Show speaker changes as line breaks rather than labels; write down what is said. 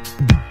Bye.